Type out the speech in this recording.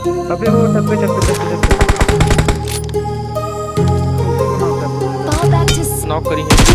अबे वो टप्पे टप्पे टप्पे टप्पे Fall back to नॉक करी है